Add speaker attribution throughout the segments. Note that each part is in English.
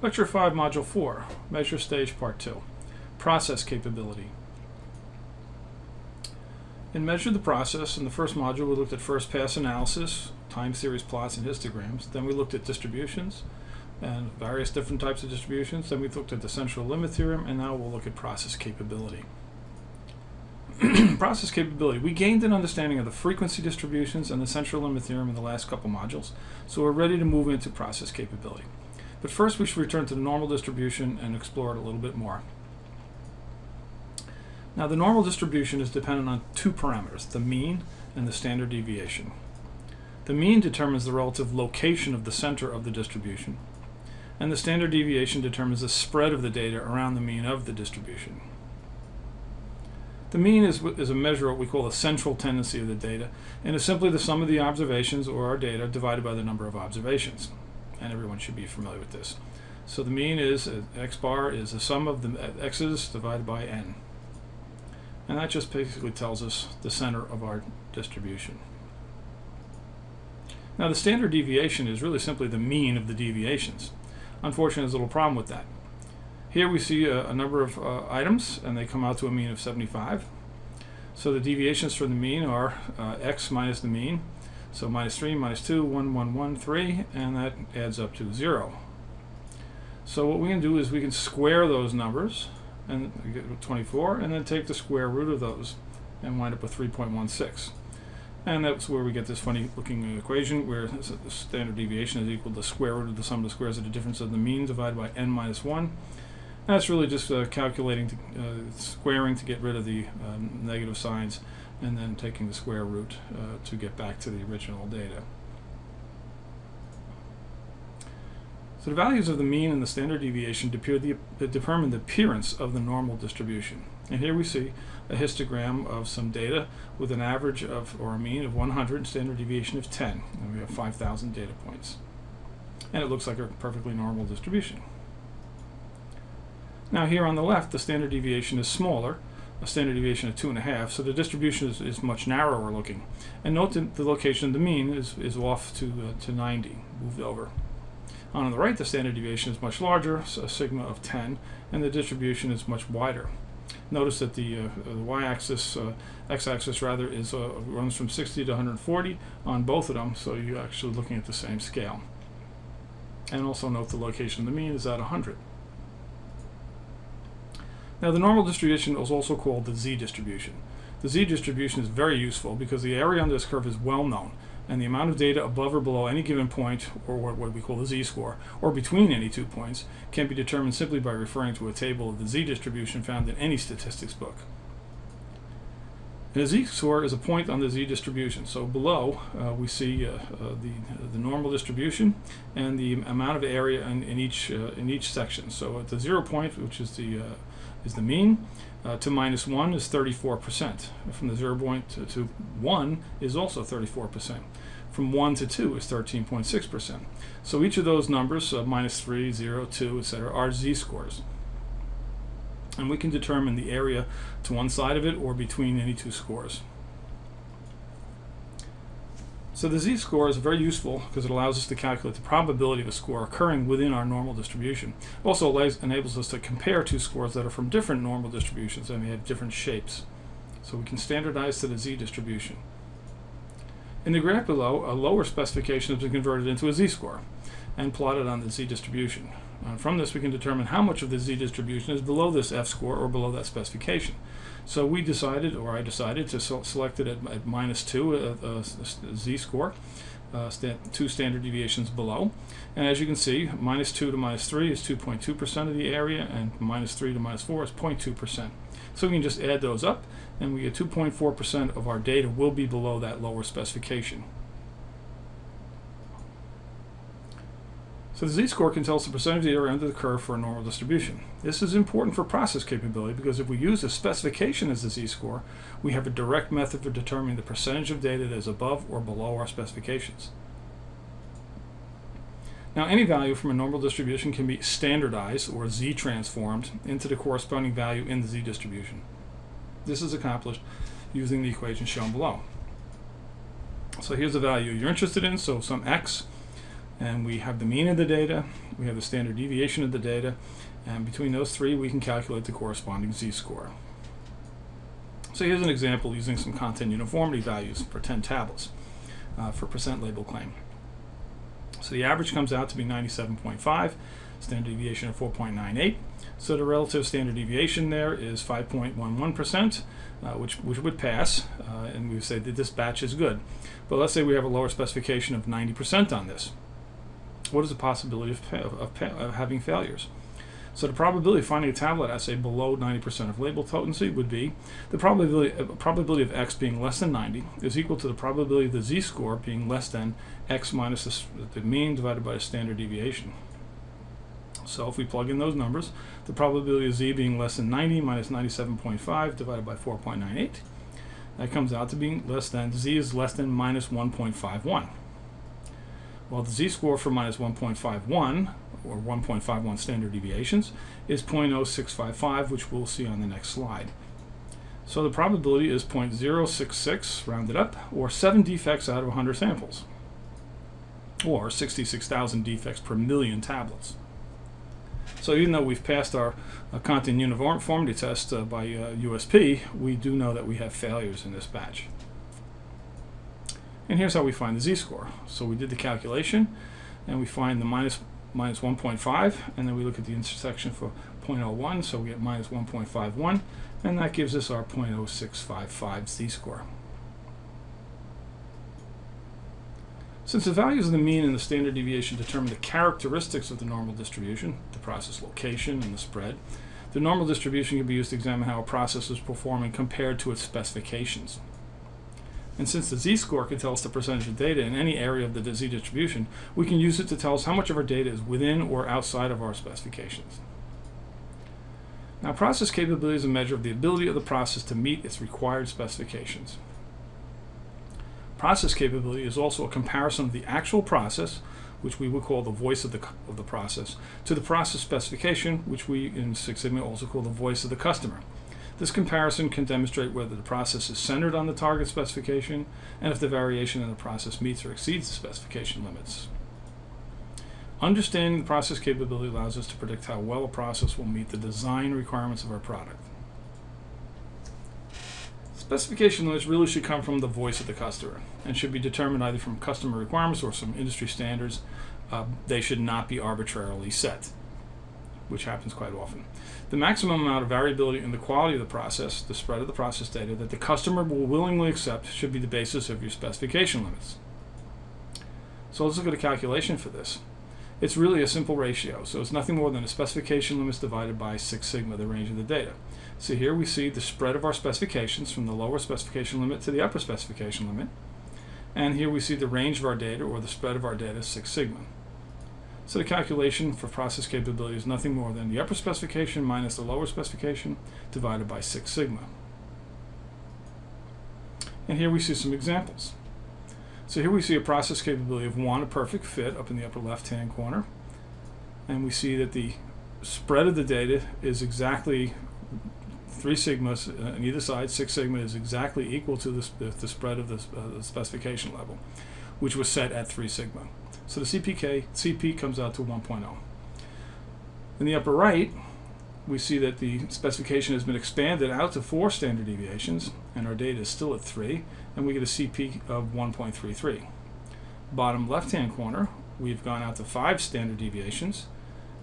Speaker 1: Lecture 5, Module 4, Measure Stage Part 2, Process Capability. In Measure the Process, in the first module we looked at first pass analysis, time series plots and histograms. Then we looked at distributions and various different types of distributions. Then we looked at the central limit theorem, and now we'll look at process capability. process capability. We gained an understanding of the frequency distributions and the central limit theorem in the last couple modules, so we're ready to move into process capability. But first we should return to the normal distribution and explore it a little bit more. Now the normal distribution is dependent on two parameters, the mean and the standard deviation. The mean determines the relative location of the center of the distribution, and the standard deviation determines the spread of the data around the mean of the distribution. The mean is, is a measure of what we call the central tendency of the data, and is simply the sum of the observations or our data divided by the number of observations and everyone should be familiar with this. So the mean is, uh, x bar is the sum of the uh, x's divided by n. And that just basically tells us the center of our distribution. Now the standard deviation is really simply the mean of the deviations. Unfortunately, there's a little problem with that. Here we see a, a number of uh, items, and they come out to a mean of 75. So the deviations from the mean are uh, x minus the mean, so minus 3, minus 2, 1, 1, 1, 3, and that adds up to 0. So what we can do is we can square those numbers, and get 24, and then take the square root of those, and wind up with 3.16. And that's where we get this funny looking equation where the standard deviation is equal to the square root of the sum of the squares of the difference of the mean divided by n minus 1. That's really just uh, calculating, to, uh, squaring to get rid of the um, negative signs and then taking the square root uh, to get back to the original data. So the values of the mean and the standard deviation determine the appearance of the normal distribution. And here we see a histogram of some data with an average of, or a mean of 100, standard deviation of 10. And we have 5,000 data points. And it looks like a perfectly normal distribution. Now here on the left, the standard deviation is smaller, a standard deviation of two and a half, so the distribution is, is much narrower looking. And note that the location of the mean is, is off to, uh, to 90, moved over. On the right, the standard deviation is much larger, so a sigma of 10, and the distribution is much wider. Notice that the, uh, the y-axis, uh, x-axis rather, is uh, runs from 60 to 140 on both of them, so you're actually looking at the same scale. And also note the location of the mean is at 100. Now the normal distribution is also called the z-distribution. The z-distribution is very useful because the area on this curve is well known and the amount of data above or below any given point, or what, we call the z-score, or between any two points, can be determined simply by referring to a table of the z-distribution found in any statistics book. And a z-score is a point on the z-distribution. So below, uh, we see uh, uh, the, the normal distribution and the amount of area in, in each, uh, in each section. So at the zero point, which is the uh, is the mean. Uh, to minus 1 is 34%. From the 0 point to, to 1 is also 34%. From 1 to 2 is 13.6%. So each of those numbers, uh, minus 3, 0, 2, etc., are z-scores. And we can determine the area to one side of it or between any two scores. So the z-score is very useful because it allows us to calculate the probability of a score occurring within our normal distribution. Also allows, enables us to compare two scores that are from different normal distributions and they have different shapes. So we can standardize to the z-distribution. In the graph below, a lower specification has been converted into a z-score and plotted on the z-distribution. Uh, from this we can determine how much of the z-distribution is below this f-score or below that specification. So we decided, or I decided, to select it at, at minus 2, a, a, a z-score, uh, two standard deviations below. And as you can see, minus 2 to minus 3 is 2.2% of the area, and minus 3 to minus 4 is 0.2%. So we can just add those up, and we get 2.4% of our data will be below that lower specification. So the z-score can tell us the percentage of the area under the curve for a normal distribution. This is important for process capability because if we use a specification as the z-score, we have a direct method for determining the percentage of data that is above or below our specifications. Now any value from a normal distribution can be standardized or z-transformed into the corresponding value in the z-distribution. This is accomplished using the equation shown below. So here's the value you're interested in, so some x And we have the mean of the data, we have the standard deviation of the data, and between those three we can calculate the corresponding z-score. So here's an example using some content uniformity values for 10 tablets uh, for percent label claim. So the average comes out to be 97.5, standard deviation of 4.98. So the relative standard deviation there is 5.11%, uh, which, which would pass, uh, and we would say that this batch is good. But let's say we have a lower specification of 90% on this. What is the possibility of, of, of having failures? So the probability of finding a tablet assay below 90% of label potency would be the probability, uh, probability of x being less than 90 is equal to the probability of the z-score being less than x minus the, the mean divided by the standard deviation. So if we plug in those numbers, the probability of z being less than 90 minus 97.5 divided by 4.98, that comes out to be less than, z is less than minus 1.51. Well, the z-score for minus 1.51, or 1.51 standard deviations, is 0.0655, which we'll see on the next slide. So the probability is 0.066, rounded up, or 7 defects out of 100 samples, or 66,000 defects per million tablets. So even though we've passed our uh, content uniformity test uh, by uh, USP, we do know that we have failures in this batch. And here's how we find the z-score. So we did the calculation, and we find the minus, minus 1.5, and then we look at the intersection for 0.01, so we get minus 1.51, and that gives us our 0.0655 z-score. Since the values of the mean and the standard deviation determine the characteristics of the normal distribution, the process location and the spread, the normal distribution can be used to examine how a process is performing compared to its specifications. And since the z-score can tell us the percentage of data in any area of the z distribution, we can use it to tell us how much of our data is within or outside of our specifications. Now, process capability is a measure of the ability of the process to meet its required specifications. Process capability is also a comparison of the actual process, which we would call the voice of the, of the process, to the process specification, which we in Six Sigma also call the voice of the customer. This comparison can demonstrate whether the process is centered on the target specification and if the variation in the process meets or exceeds the specification limits. Understanding the process capability allows us to predict how well a process will meet the design requirements of our product. Specification limits really should come from the voice of the customer and should be determined either from customer requirements or some industry standards. Uh, they should not be arbitrarily set, which happens quite often. The maximum amount of variability in the quality of the process, the spread of the process data that the customer will willingly accept should be the basis of your specification limits. So let's look at a calculation for this. It's really a simple ratio, so it's nothing more than a specification limits divided by 6 sigma, the range of the data. So here we see the spread of our specifications from the lower specification limit to the upper specification limit. And here we see the range of our data, or the spread of our data, 6 sigma. So the calculation for process capability is nothing more than the upper specification minus the lower specification divided by 6 sigma. And here we see some examples. So here we see a process capability of 1, a perfect fit, up in the upper left-hand corner. And we see that the spread of the data is exactly three sigmas uh, on either side, six sigma is exactly equal to the, the, spread of the, uh, the, specification level, which was set at three sigma. So the CPK, CP comes out to 1.0. In the upper right, we see that the specification has been expanded out to four standard deviations, and our data is still at three, and we get a CP of 1.33. Bottom left-hand corner, we've gone out to five standard deviations,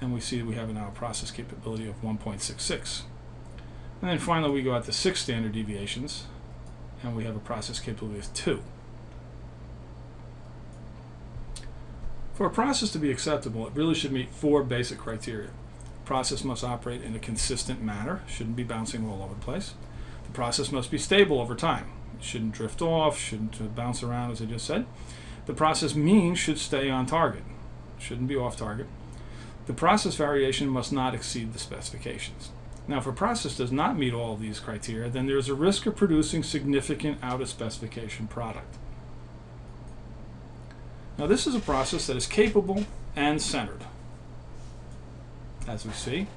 Speaker 1: and we see that we have now a process capability of 1.66. And then finally we go out to six standard deviations and we have a process capability of two. For a process to be acceptable, it really should meet four basic criteria. The process must operate in a consistent manner, shouldn't be bouncing all over the place. The process must be stable over time. It shouldn't drift off, shouldn't uh, bounce around as I just said. The process mean should stay on target, shouldn't be off target. The process variation must not exceed the specifications. Now, if a process does not meet all of these criteria, then there's a risk of producing significant out-of-specification product. Now, this is a process that is capable and centered. As we see,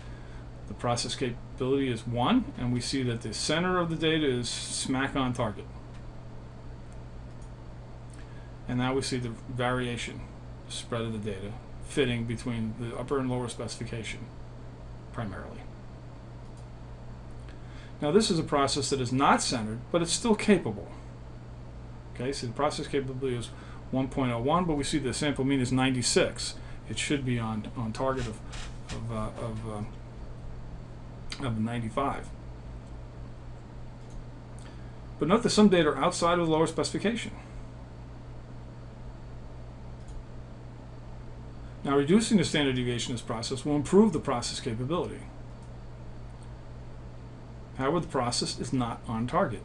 Speaker 1: the process capability is 1, and we see that the center of the data is smack on target. And now we see the variation. spread of the data fitting between the upper and lower specification primarily. Now this is a process that is not centered, but it's still capable. Okay, so the process capability is 1.01, but we see the sample mean is 96. It should be on, on target of, of, uh, of, uh, of 95. But note that some data are outside of the lower specification. Now reducing the standard deviation in this process will improve the process capability. However, the process is not on target.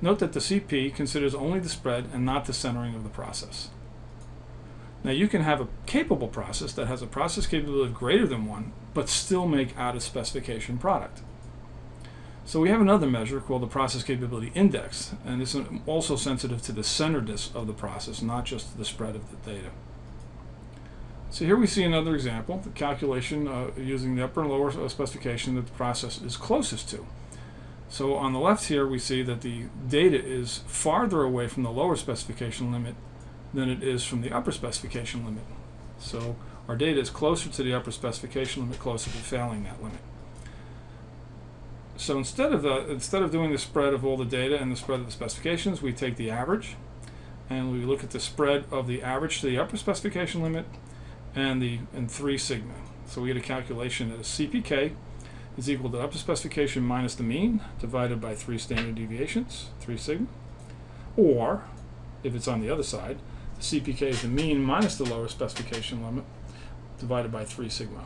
Speaker 1: Note that the CP considers only the spread and not the centering of the process. Now you can have a capable process that has a process capability of greater than 1, but still make out of specification product. So we have another measure called the process capability index, and it's also sensitive to the centeredness of the process, not just the spread of the data. So here we see another example, the calculation uh, using the upper and lower specification that the process is closest to. So on the left here we see that the data is farther away from the lower specification limit than it is from the upper specification limit. So our data is closer to the upper specification limit, closer to failing that limit. So instead of the, instead of doing the spread of all the data and the spread of the specifications, we take the average and we look at the spread of the average to the upper specification limit and the and 3 sigma. So we get a calculation that CPK is equal to upper specification minus the mean divided by 3 standard deviations, 3 sigma. Or, if it's on the other side, the CPK is the mean minus the lower specification limit divided by 3 sigma.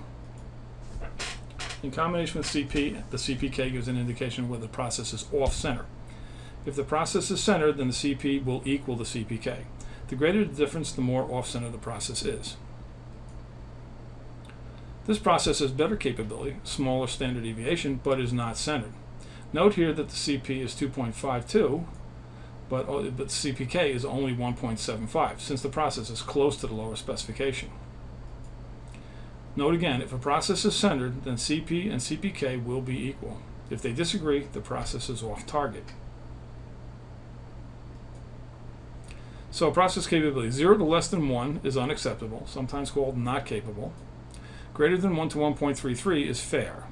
Speaker 1: In combination with CP, the CPK gives an indication whether the process is off-center. If the process is centered, then the CP will equal the CPK. The greater the difference, the more off-center the process is. This process has better capability, smaller standard deviation, but is not centered. Note here that the CP is 2.52, but, uh, but CPK is only 1.75, since the process is close to the lower specification. Note again, if a process is centered, then CP and CPK will be equal. If they disagree, the process is off target. So process capability, 0 to less than 1 is unacceptable, sometimes called not capable. Greater than 1 to 1.33 is fair.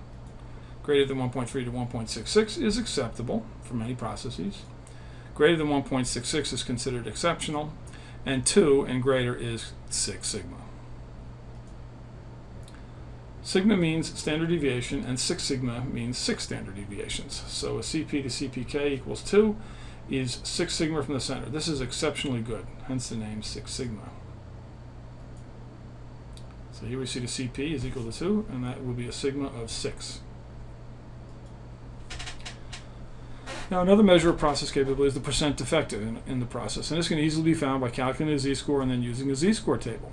Speaker 1: Greater than 1.3 to 1.66 is acceptable for many processes. Greater than 1.66 is considered exceptional. And 2 and greater is 6 sigma. Sigma means standard deviation, and 6 sigma means 6 standard deviations. So a CP to CPK equals 2 is 6 sigma from the center. This is exceptionally good, hence the name 6 sigma. So here we see the CP is equal to 2, and that will be a sigma of 6. Now another measure of process capability is the percent defective in, in the process, and this can easily be found by calculating a z-score and then using a z-score table.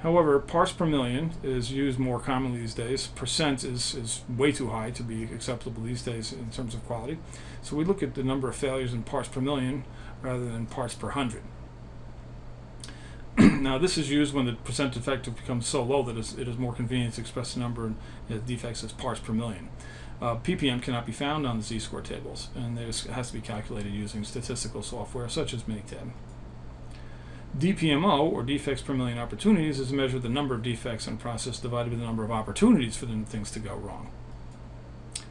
Speaker 1: However, parts per million is used more commonly these days. Percent is, is way too high to be acceptable these days in terms of quality. So we look at the number of failures in parts per million rather than parts per hundred. now, this is used when the percent defective becomes so low that it is more convenient to express the number of defects as parts per million. Uh, ppm cannot be found on the z-score tables, and it has to be calculated using statistical software such as Minitab. DPMO, or defects per million opportunities, is a measure of the number of defects in a process divided by the number of opportunities for things to go wrong.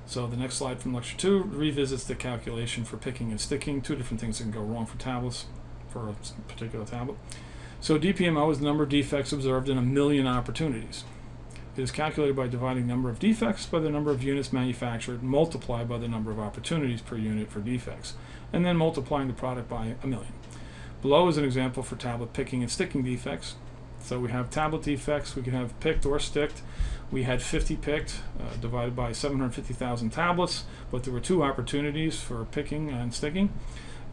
Speaker 1: So the next slide from lecture two revisits the calculation for picking and sticking, two different things that can go wrong for tablets, for a particular tablet. So DPMO is the number of defects observed in a million opportunities. It is calculated by dividing the number of defects by the number of units manufactured multiplied by the number of opportunities per unit for defects, and then multiplying the product by a million. Below is an example for tablet picking and sticking defects. So we have tablet defects, we can have picked or sticked. We had 50 picked, uh, divided by 750,000 tablets, but there were two opportunities for picking and sticking,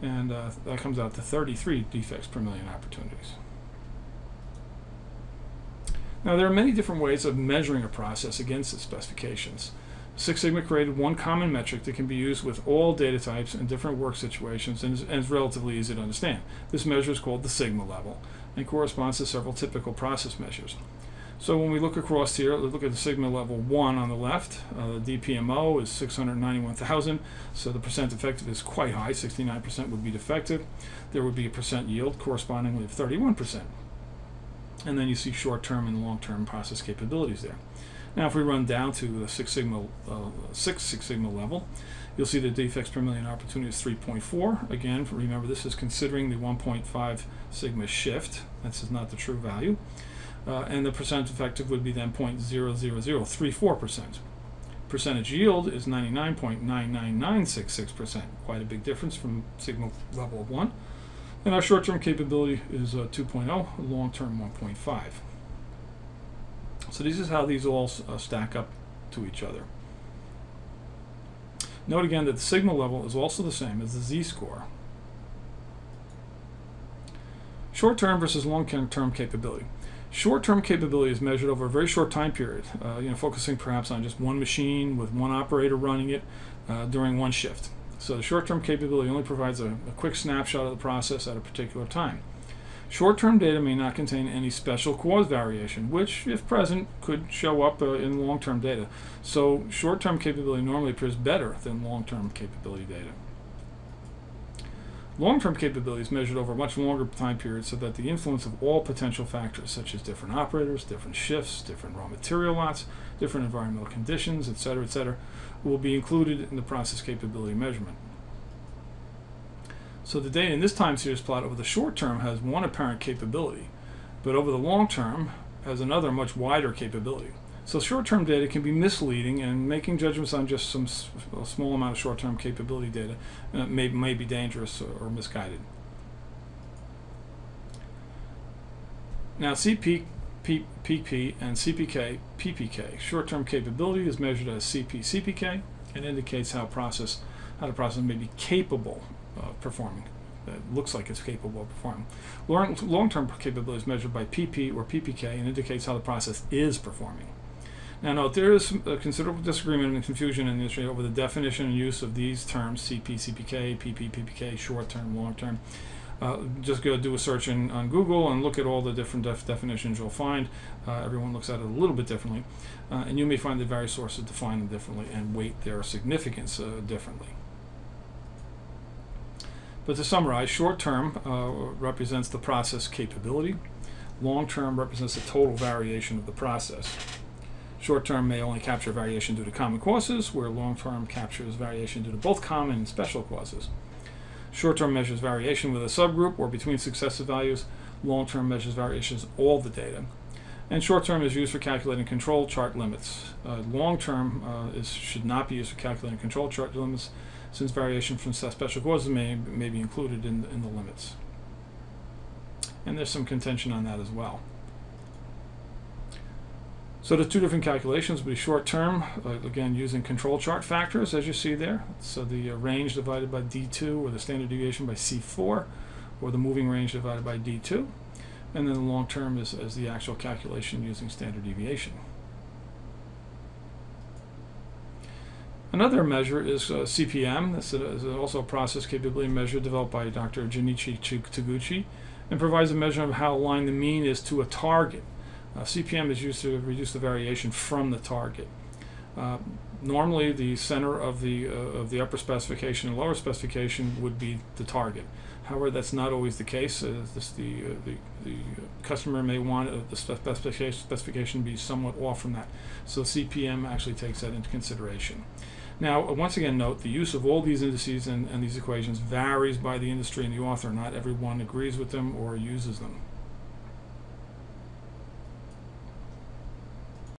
Speaker 1: and uh, that comes out to 33 defects per million opportunities. Now, there are many different ways of measuring a process against its specifications. Six Sigma created one common metric that can be used with all data types and different work situations and is, and is relatively easy to understand. This measure is called the sigma level and corresponds to several typical process measures. So when we look across here, look at the sigma level 1 on the left. Uh, the DPMO is 691,000, so the percent effective is quite high, 69% would be defective. There would be a percent yield correspondingly of 31%. And then you see short-term and long-term process capabilities there. Now if we run down to the Six Sigma, uh, Six Six Sigma level, you'll see the defects per million opportunity is 3.4. Again, remember this is considering the 1.5 sigma shift. This is not the true value uh, and the percent effective would be then 0.00034%. Percentage yield is 99.99966%, quite a big difference from sigma level of 1. And our short-term capability is uh, 2.0, long-term 1.5. So this is how these all uh, stack up to each other. Note again that the sigma level is also the same as the z-score. Short-term versus long-term capability. Short-term capability is measured over a very short time period, uh, you know, focusing perhaps on just one machine with one operator running it uh, during one shift. So the short-term capability only provides a, a, quick snapshot of the process at a particular time. Short-term data may not contain any special cause variation, which, if present, could show up uh, in long-term data. So short-term capability normally appears better than long-term capability data. Long-term capability is measured over a much longer time period so that the influence of all potential factors, such as different operators, different shifts, different raw material lots, different environmental conditions, etc., etc., will be included in the process capability measurement. So the data in this time series plot over the short term has one apparent capability, but over the long term has another much wider capability. So short-term data can be misleading, and making judgments on just some small amount of short-term capability data uh, may, may be dangerous or, or misguided. Now CP, P, PP, and CPK, PPK. Short-term capability is measured as CP, CPK, and indicates how process, how the process may be capable of performing. It looks like it's capable of performing. Long-term capability is measured by PP or PPK and indicates how the process is performing. Now note, there is considerable disagreement and confusion in the industry over the definition and use of these terms, CP, CPK, PP, PPK, short-term, long-term. Uh, just go do a search in, on Google and look at all the different def definitions you'll find. Uh, everyone looks at it a little bit differently. Uh, and you may find that various sources define them differently and weight their significance uh, differently. But to summarize, short-term uh, represents the process capability. Long-term represents the total variation of the process. Short-term may only capture variation due to common causes, where long-term captures variation due to both common and special causes. Short-term measures variation with a subgroup or between successive values. Long-term measures variations all the data. And short-term is used for calculating control chart limits. Uh, Long-term uh, should not be used for calculating control chart limits, since variation from special causes may, may be included in, in the limits. And there's some contention on that as well. So the two different calculations be short term, uh, again using control chart factors as you see there. So the uh, range divided by D2 or the standard deviation by C4 or the moving range divided by D2. And then the long term is, is the actual calculation using standard deviation. Another measure is uh, CPM. This is also a process capability measure developed by Dr. Genichi Taguchi and provides a measure of how aligned the mean is to a target. Uh, CPM is used to reduce the variation from the target. Uh, normally, the center of the uh, of the upper specification and lower specification would be the target. However, that's not always the case. Uh, this, the, uh, the, the customer may want uh, the specification specification be somewhat off from that. So CPM actually takes that into consideration. Now, once again, note the use of all these indices and, and these equations varies by the industry and the author. Not everyone agrees with them or uses them.